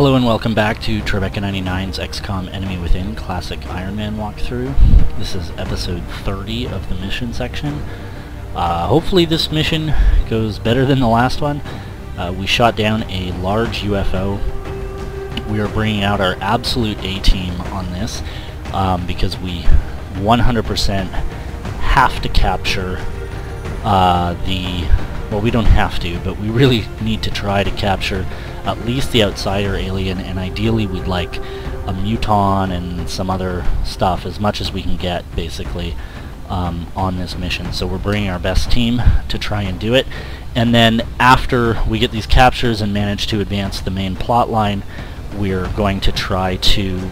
Hello and welcome back to Tribeca99's XCOM Enemy Within Classic Ironman walkthrough. This is episode 30 of the mission section. Uh, hopefully this mission goes better than the last one. Uh, we shot down a large UFO. We are bringing out our absolute A-team on this um, because we 100% have to capture uh, the... Well, we don't have to, but we really need to try to capture at least the outsider alien, and ideally we'd like a muton and some other stuff, as much as we can get, basically, um, on this mission. So we're bringing our best team to try and do it. And then after we get these captures and manage to advance the main plot line, we're going to try to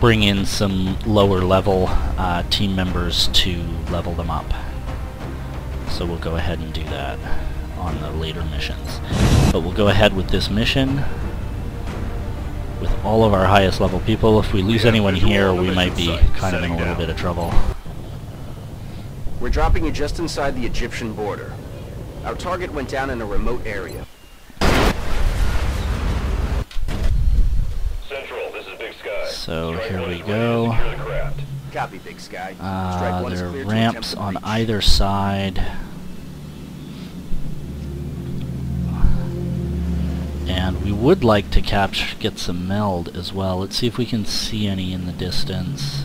bring in some lower level uh, team members to level them up. So we'll go ahead and do that on the later missions. But we'll go ahead with this mission with all of our highest level people. If we lose anyone here, we might be kind of in a little bit of trouble. We're dropping you just inside the Egyptian border. Our target went down in a remote area. Central, this is Big Sky. So Strike here we is ready to go. the. Copy, Big Sky. Uh, there are ramps on either side. And we would like to capture, get some meld as well. Let's see if we can see any in the distance.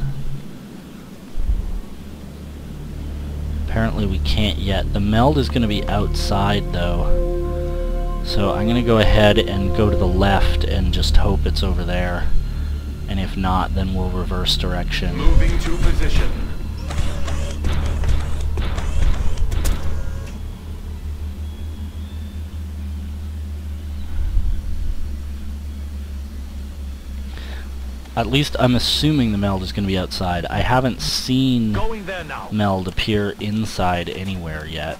Apparently we can't yet. The meld is going to be outside though. So I'm going to go ahead and go to the left and just hope it's over there. And if not, then we'll reverse direction. Moving to position. At least I'm assuming the meld is going to be outside. I haven't seen Going there now. meld appear inside anywhere yet.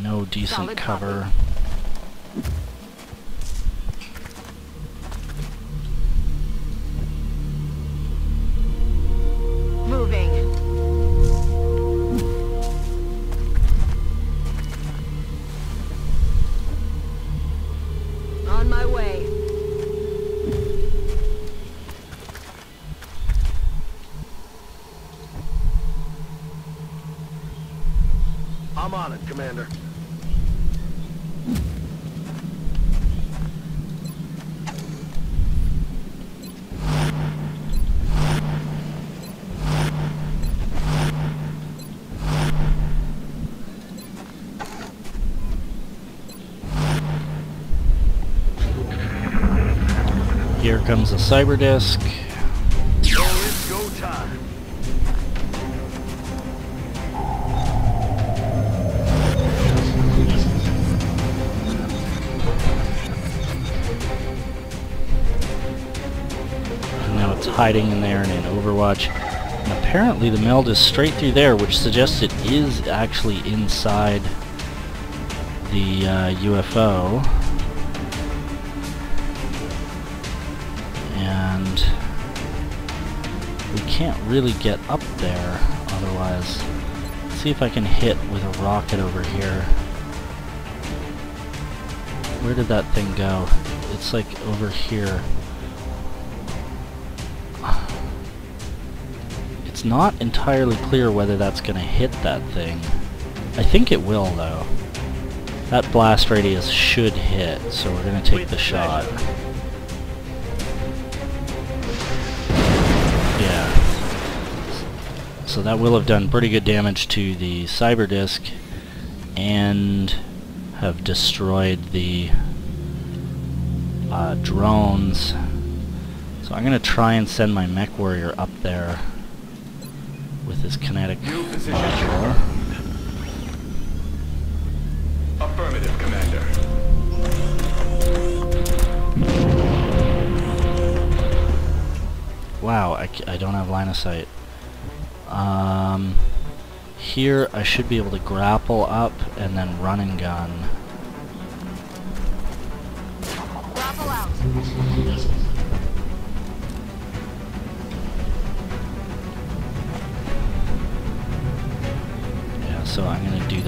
No decent Solid cover. Moving. Commander. Here comes a cyber disk. Hiding in there and in Overwatch. And apparently the meld is straight through there, which suggests it is actually inside the uh, UFO. And we can't really get up there otherwise. Let's see if I can hit with a rocket over here. Where did that thing go? It's like over here. It's not entirely clear whether that's going to hit that thing. I think it will, though. That blast radius should hit, so we're going to take the shot. Yeah. So that will have done pretty good damage to the cyber disk and have destroyed the uh, drones. So I'm going to try and send my mech warrior up there with his kinetic module. Affirmative, Commander. Wow, I, c- I don't have line of sight. Um, here I should be able to grapple up and then run and gun. Grapple out.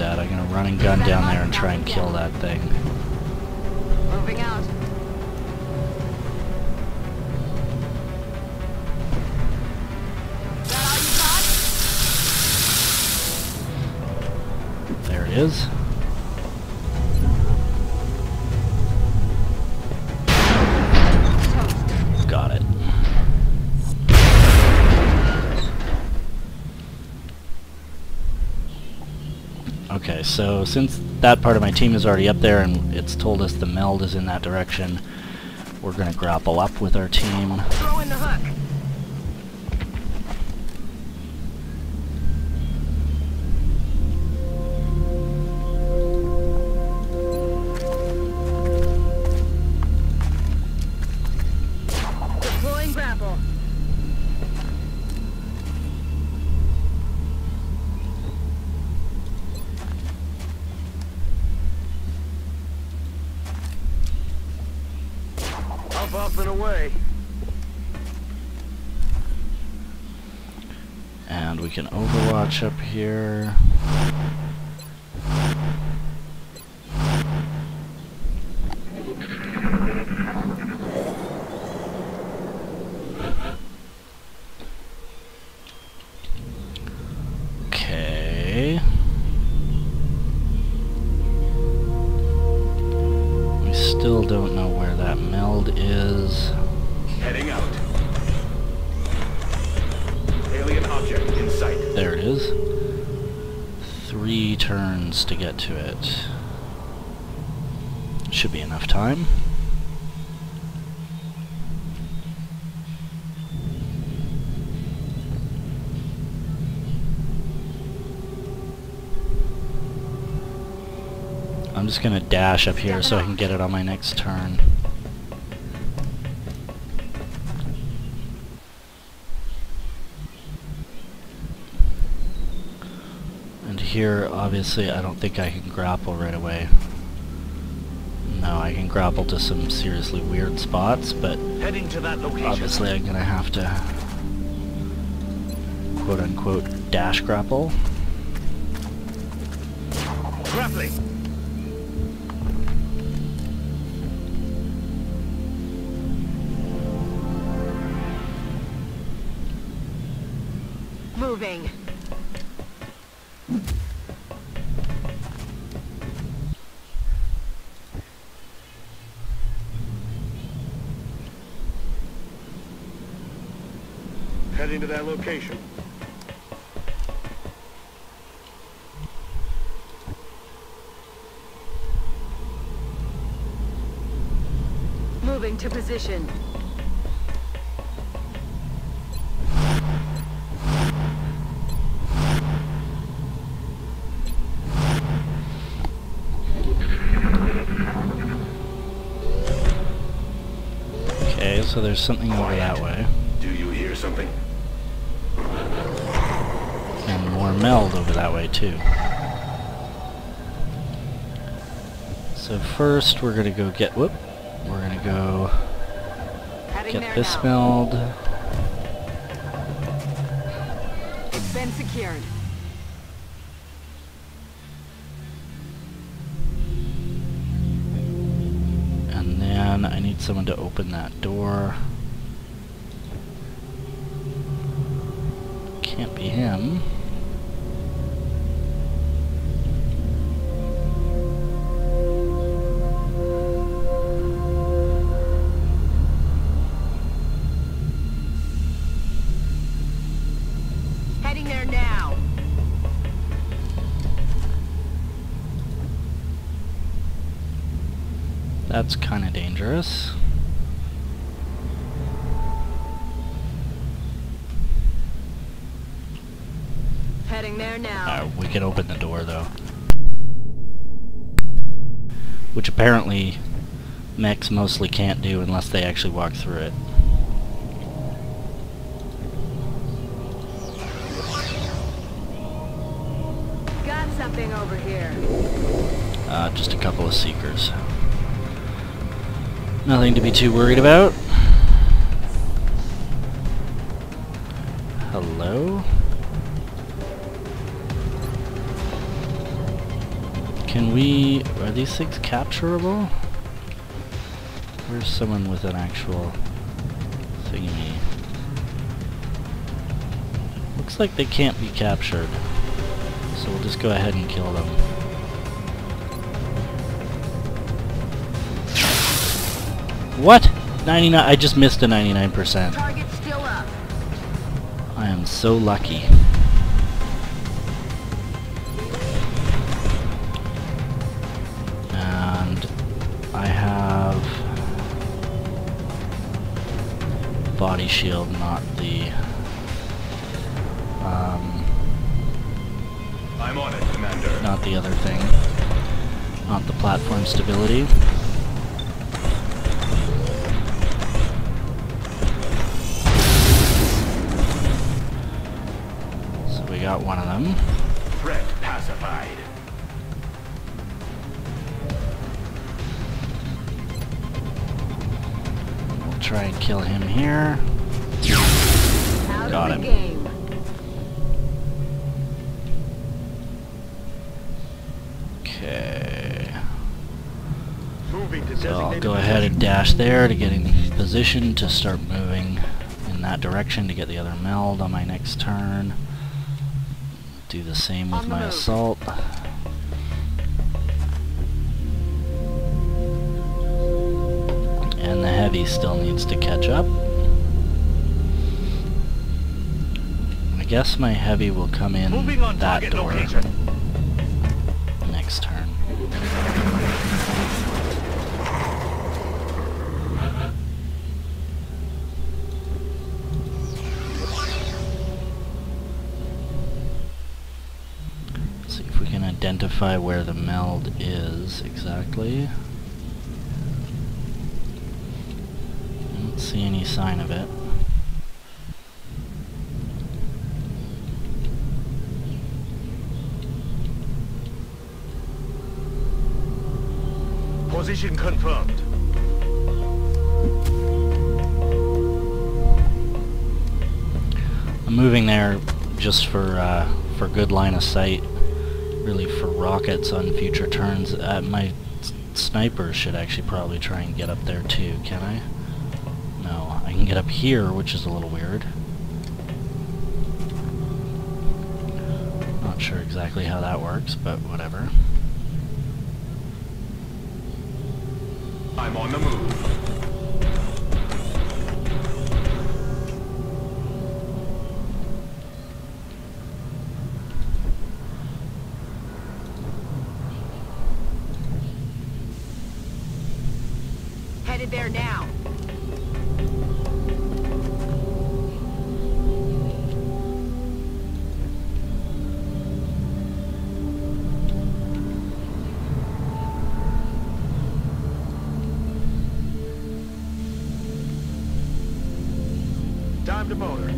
That. I'm gonna run and gun down there and try and kill that thing. Moving out. That all you got? There it is. So since that part of my team is already up there and it's told us the meld is in that direction, we're gonna grapple up with our team. Can overwatch up here. Still don't know where that meld is. Turns to get to it. Should be enough time. I'm just gonna dash up here so I can get it on my next turn. Here, obviously, I don't think I can grapple right away. No, I can grapple to some seriously weird spots, but Heading to that location. obviously I'm gonna have to quote-unquote dash grapple. Grappling. Moving. To that location. Moving to position. Okay, so there's something over that way. Do you hear something? And more meld over that way too. So first we're gonna go get, whoop, we're gonna go Heading get this now. meld. It's been secured. And then I need someone to open that door. Can't be him. That's kind of dangerous. Heading there now. Uh, we can open the door though. Which apparently mechs mostly can't do unless they actually walk through it. Got something over here. Uh, just a couple of seekers. Nothing to be too worried about. Hello? Can we... Are these things capturable? Where's someone with an actual thingy? Looks like they can't be captured. So we'll just go ahead and kill them. What? 99? I just missed a 99%. Still up. I am so lucky. And I have body shield, not the um, I'm on it, Commander. not the other thing, not the platform stability. Them. Threat pacified. We'll try and kill him here. Out Got of him. the game. Okay. So I'll go ahead and dash there to get in position to start moving in that direction to get the other meld on my next turn. Do the same with my assault. And the heavy still needs to catch up. I guess my heavy will come in that door location. next turn. Identify where the meld is exactly. I don't see any sign of it. Position confirmed. I'm moving there just for uh, for good line of sight, really for rockets on future turns. Uh, my s- snipers should actually probably try and get up there too. Can I? No, I can get up here, which is a little weird. Not sure exactly how that works, but whatever. I'm on the move. Headed there now. Time to motor.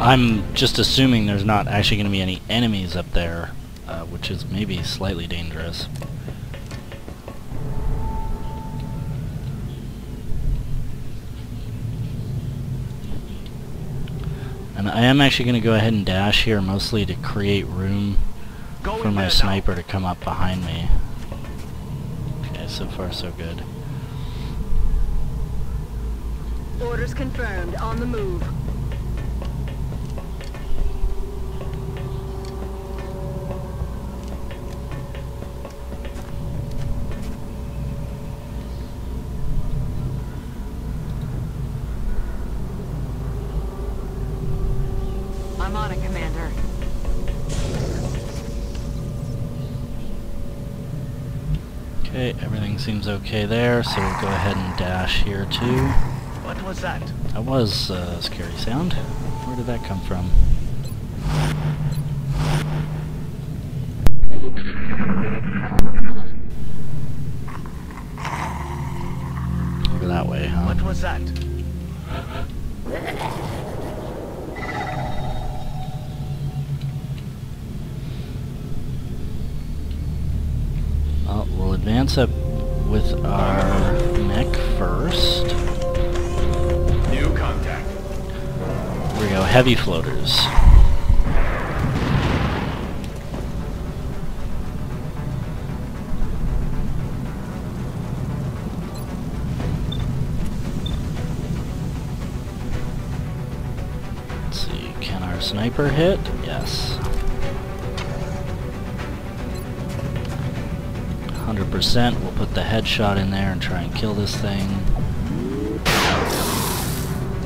I'm just assuming there's not actually going to be any enemies up there, uh, which is maybe slightly dangerous. I am actually going to go ahead and dash here mostly to create room for my sniper to come up behind me. Okay, so far so good. Orders confirmed. On the move. I'm on it, Commander. Okay, everything seems okay there, so we'll go ahead and dash here too. What was that? That was uh, a scary sound. Where did that come from? Over that way, huh? What was that? Well, we'll advance up with our mech first. New contact. We go heavy floaters. Let's see, can our sniper hit? Yes. 100%, we'll put the headshot in there and try and kill this thing.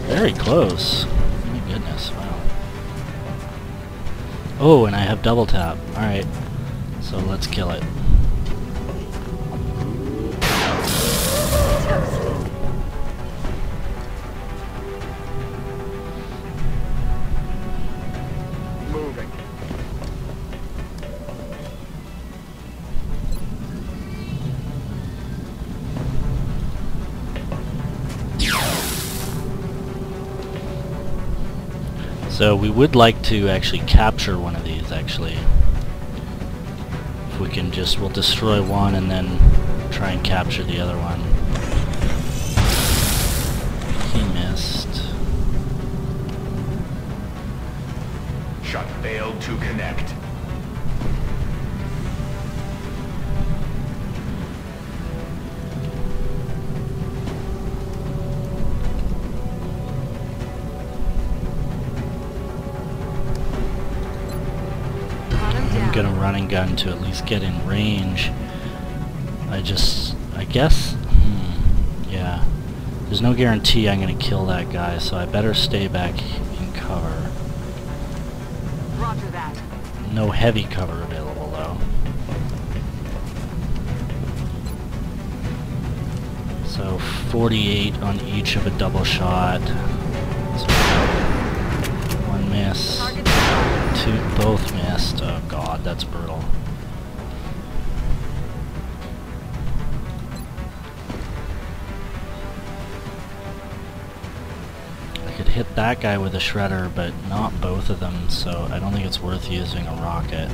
Very close. My goodness, wow. Oh, and I have double tap. Alright. So let's kill it. So we would like to actually capture one of these, actually. If we can just, we'll destroy one and then try and capture the other one. He missed. Shot failed to connect. Gun to at least get in range. I just, I guess, hmm, yeah. There's no guarantee I'm gonna kill that guy, so I better stay back in cover. Roger that. No heavy cover available though. So 48 on each of a double shot. So one miss. Two, both missed. Oh god, that's brutal. Could hit that guy with a shredder, but not both of them, so I don't think it's worth using a rocket.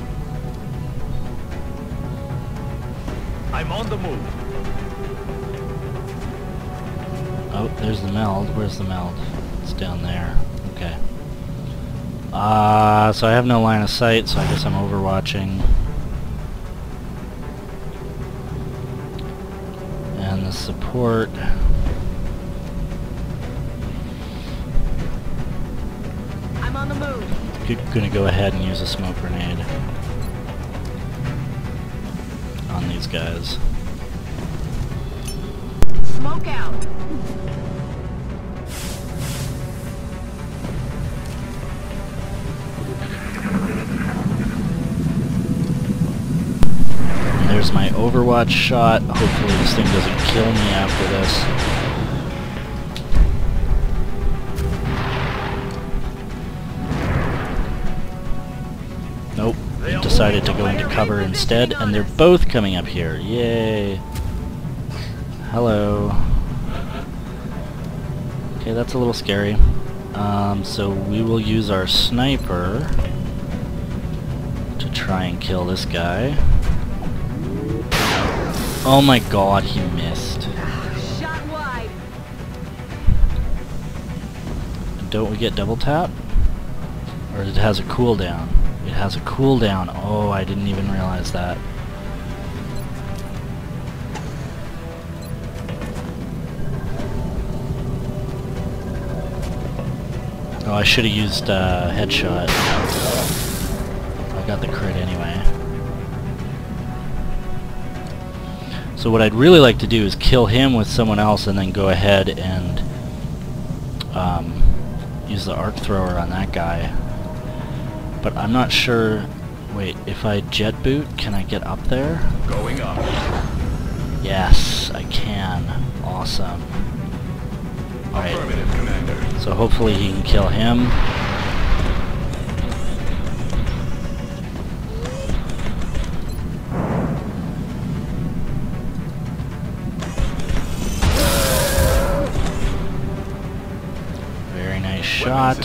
I'm on the move. Oh, there's the meld. Where's the meld? It's down there. Okay. Uh, so I have no line of sight, so I guess I'm overwatching. And the support. Gonna go ahead and use a smoke grenade on these guys. Smoke out. And there's my overwatch shot. Hopefully this thing doesn't kill me after this. Decided to go into cover instead, and they're both coming up here. Yay. Hello. Okay, that's a little scary. Um, so we will use our sniper to try and kill this guy. Oh my god, he missed. Don't we get double tap? Or it has a cooldown? Has a cooldown. Oh, I didn't even realize that. Oh, I should have used uh, headshot. I got the crit anyway. So what I'd really like to do is kill him with someone else and then go ahead and um, use the arc thrower on that guy. But I'm not sure... Wait, if I jet boot, can I get up there? Going up. Yes, I can. Awesome. Alright, so hopefully he can kill him. Very nice shot.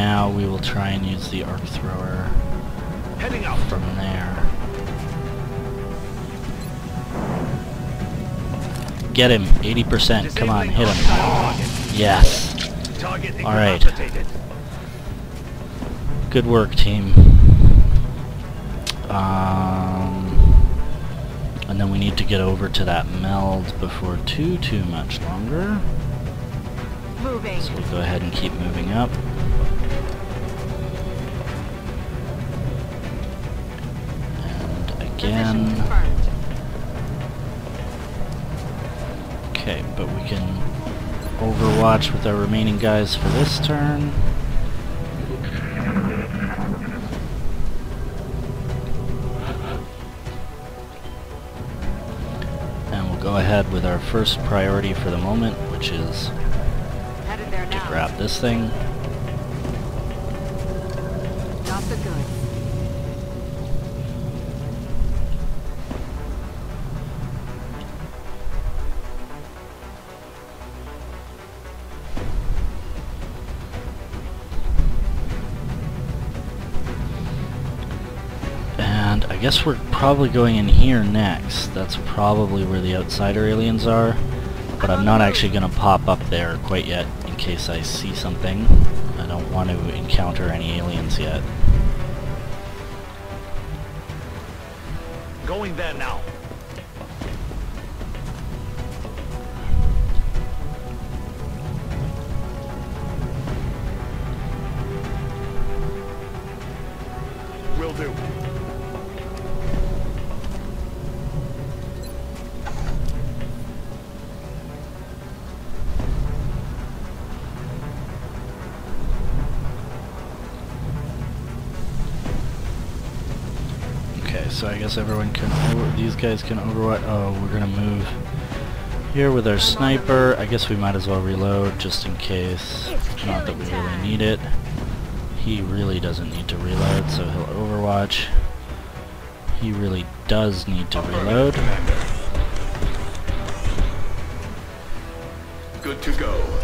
Now we will try and use the arc thrower Heading out. from there. Get him, 80%. Come on, hit him. Yes. All right. Good work, team. Um, and then we need to get over to that meld before too, too much longer. Moving. So we'll go ahead and keep moving up. Again. Okay, but we can overwatch with our remaining guys for this turn. And we'll go ahead with our first priority for the moment, which is to grab this thing. Guess we're probably going in here next. That's probably where the outsider aliens are. But I'm not actually going to pop up there quite yet in case I see something. I don't want to encounter any aliens yet. Going there now. Guess everyone can over, these guys can overwatch. Oh, we're gonna move here with our sniper. I guess we might as well reload just in case. Not that we really need it. He really doesn't need to reload, so he'll overwatch. He really does need to reload. Good to go.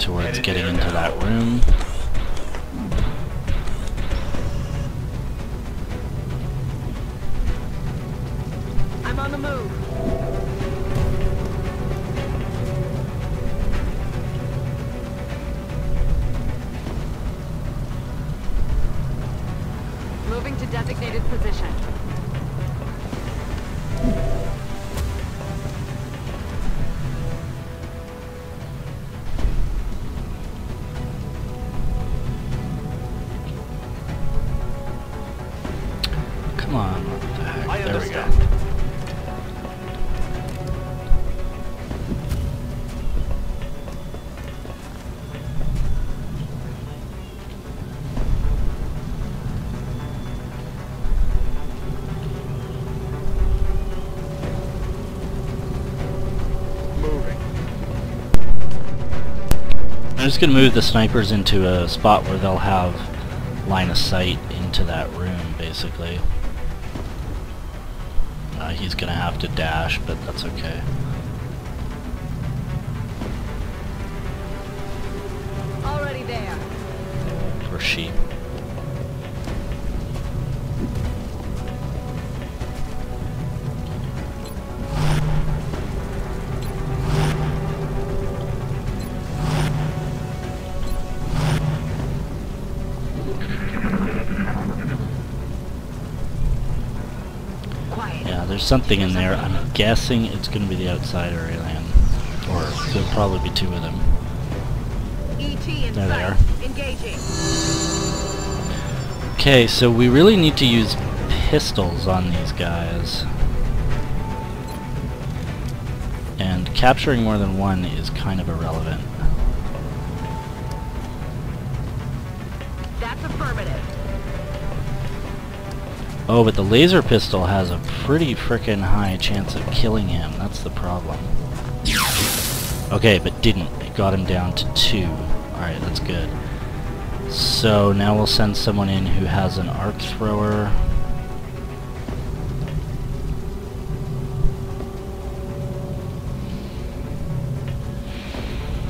Towards getting into that room. I'm on the move. Moving to designated position. I'm just gonna move the snipers into a spot where they'll have line of sight into that room, basically. Uh, he's gonna have to dash, but that's okay. Already there. Or she. Something in there. I'm guessing it's gonna be the outsider alien. Or there'll probably be two of them. There they are. Okay, so we really need to use pistols on these guys. And capturing more than one is kind of irrelevant. That's affirmative. Oh, but the laser pistol has a pretty frickin' high chance of killing him. That's the problem. Okay, but didn't. It got him down to two. Alright, that's good. So now we'll send someone in who has an arc thrower.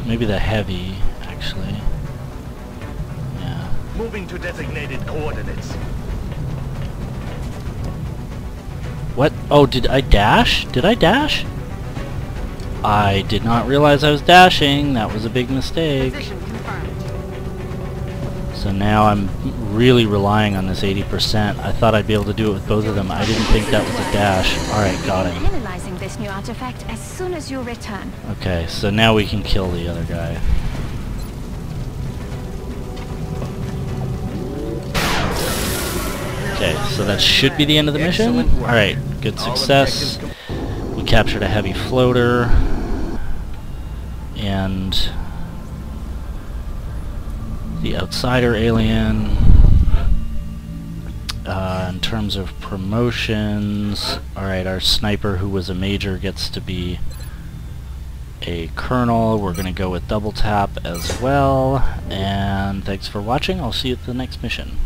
Maybe the heavy, actually. Yeah. Moving to designated coordinates. Oh, did I dash? Did I dash? I did not realize I was dashing. That was a big mistake. So now I'm really relying on this 80%. I thought I'd be able to do it with both of them. I didn't think that was a dash. Alright, got him. Analyzing this new artifact as soon as you return. Okay, so now we can kill the other guy. Okay, so that should be the end of the mission. Alright, good success. We captured a heavy floater. And the outsider alien. Uh, in terms of promotions, alright, our sniper who was a major gets to be a colonel. We're going to go with double tap as well. And thanks for watching. I'll see you at the next mission.